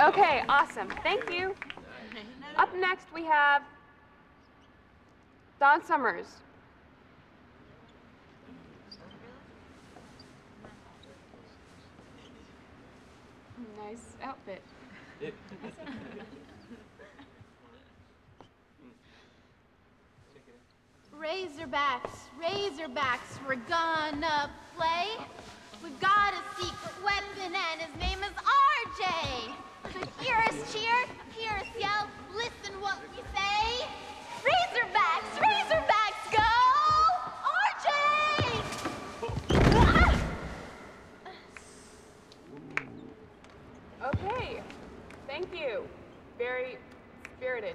Okay, awesome. Thank you. Up next, we have Dawn Summers. Nice outfit. Razorbacks, Razorbacks, we're gonna play. We've got Okay. Thank you. Very spirited.